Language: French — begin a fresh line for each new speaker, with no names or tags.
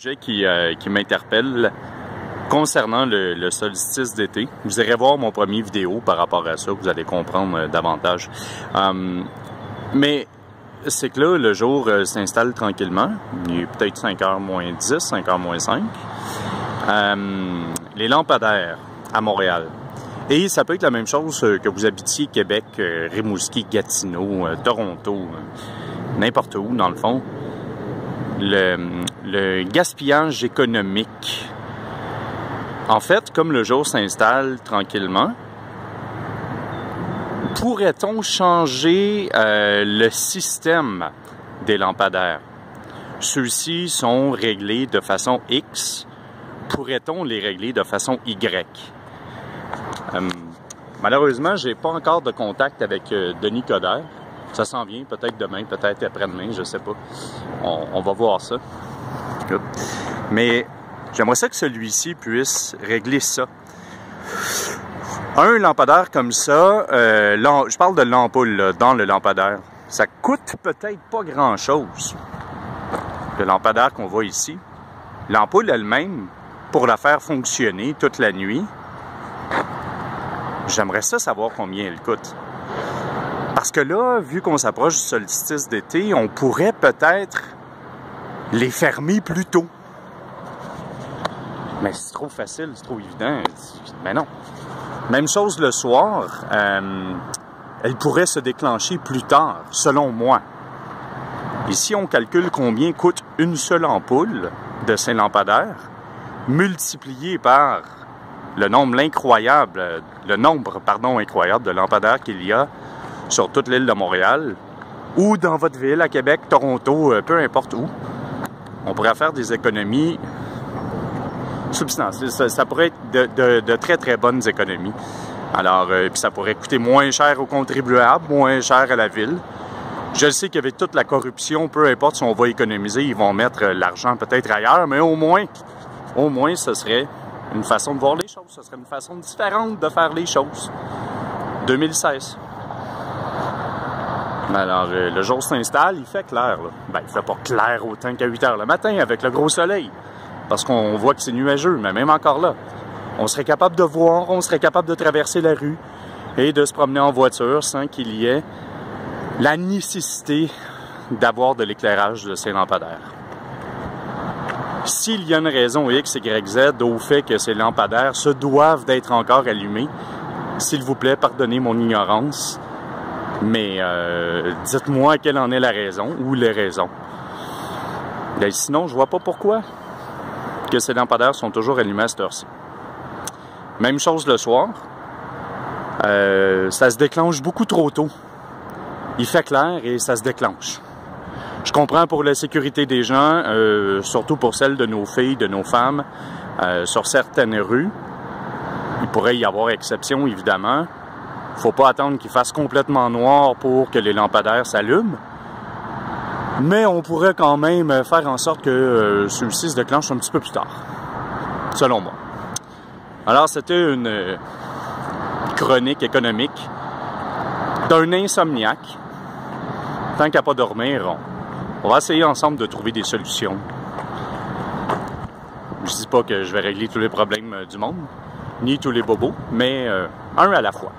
sujet qui, euh, qui m'interpelle concernant le, solstice d'été. Vous irez voir mon premier vidéo par rapport à ça, vous allez comprendre euh, davantage. Euh, mais c'est que là, le jour euh, s'installe tranquillement. Il est peut-être 5h moins 10, 5h moins 5. Euh, les lampadaires à Montréal. Et ça peut être la même chose que vous habitiez Québec, Rimouski, Gatineau, Toronto, n'importe où dans le fond. Le, gaspillage économique. En fait, comme le jour s'installe tranquillement, pourrait-on changer euh, le système des lampadaires? Ceux-ci sont réglés de façon X. Pourrait-on les régler de façon Y? Euh, malheureusement, j'ai pas encore de contact avec euh, Denis Coderre. Ça s'en vient, peut-être demain, peut-être après-demain, je sais pas. On, va voir ça. Mais j'aimerais ça que celui-ci puisse régler ça. Un lampadaire comme ça, euh, je parle de l'ampoule dans le lampadaire, ça coûte peut-être pas grand-chose. Le lampadaire qu'on voit ici, l'ampoule elle-même, pour la faire fonctionner toute la nuit, j'aimerais ça savoir combien elle coûte. Parce que là, vu qu'on s'approche du solstice d'été, on pourrait peut-être les fermer plus tôt. Mais c'est trop facile, c'est trop évident. Mais non. Même chose le soir, euh, elle pourrait se déclencher plus tard, selon moi. Et si on calcule combien coûte une seule ampoule de ces lampadaires, multiplié par le nombre incroyable, le nombre, pardon, incroyable de lampadaires qu'il y a sur toute l'île de Montréal, ou dans votre ville, à Québec, Toronto, euh, peu importe où, on pourrait faire des économies substantielles. Ça, pourrait être de très, très bonnes économies. Alors, euh, puis ça pourrait coûter moins cher aux contribuables, moins cher à la ville. Je sais qu'avec toute la corruption, peu importe si on va économiser, ils vont mettre euh, l'argent peut-être ailleurs, mais au moins, au moins, ce serait une façon de voir les choses. Ce serait une façon différente de faire les choses. 2016. Alors, euh, le jour s'installe, il fait clair. Là. Ben, il fait pas clair autant qu'à 8 heures le matin avec le gros soleil. Parce qu'on voit que c'est nuageux, mais même encore là, on serait capable de voir, on serait capable de traverser la rue et de se promener en voiture sans qu'il y ait la nécessité d'avoir de l'éclairage de ces lampadaires. S'il y a une raison X, Y, Z au fait que ces lampadaires se doivent d'être encore allumés, s'il vous plaît, pardonnez mon ignorance, mais euh, dites-moi quelle en est la raison ou les raisons. Ben, sinon, je vois pas pourquoi que ces lampadaires sont toujours allumés à cette heure-ci. Même chose le soir. Euh, ça se déclenche beaucoup trop tôt. Il fait clair et ça se déclenche. Je comprends pour la sécurité des gens, euh, surtout pour celle de nos filles, de nos femmes, euh, sur certaines rues. Il pourrait y avoir exception, évidemment. Faut pas attendre qu'il fasse complètement noir pour que les lampadaires s'allument. Mais on pourrait quand même faire en sorte que euh, ceux-ci se déclenchent un petit peu plus tard, selon moi. Alors, c'était une euh, chronique économique d'un insomniaque. Tant qu'à pas dormir, on, va essayer ensemble de trouver des solutions. Je dis pas que je vais régler tous les problèmes euh, du monde, ni tous les bobos, mais un à la fois.